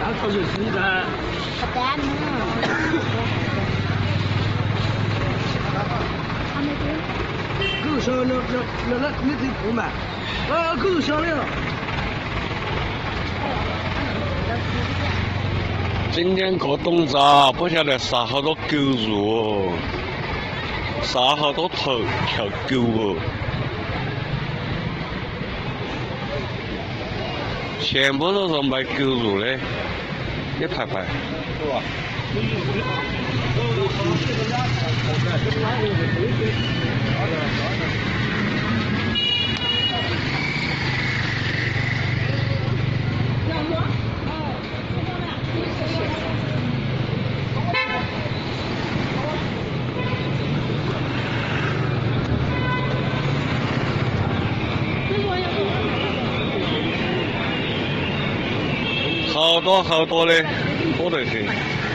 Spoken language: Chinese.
然后就是现在。不单门。狗小那那那那那得不卖，啊狗小来了。今天过冬至啊，不晓得杀好多狗肉哦，杀好多头条狗哦。全部都是卖狗肉的，一排排。是吧？好多好多的，多得很。